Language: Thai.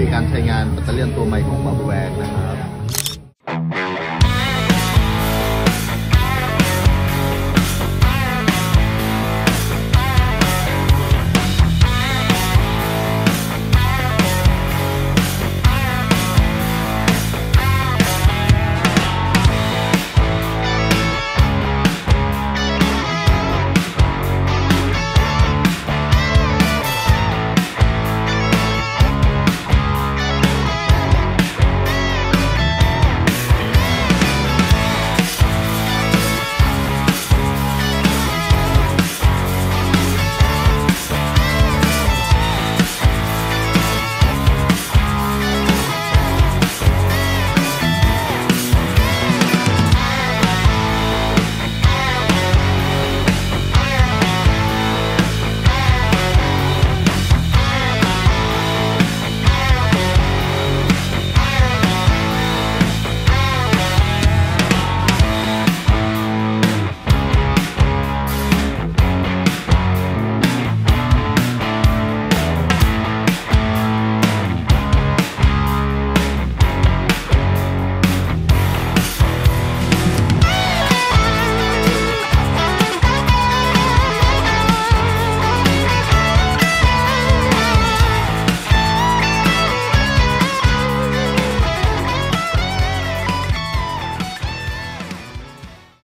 ธีการใช้งานแบตเตอรี่ตัวใหม่ของบาบูแวนนะครับ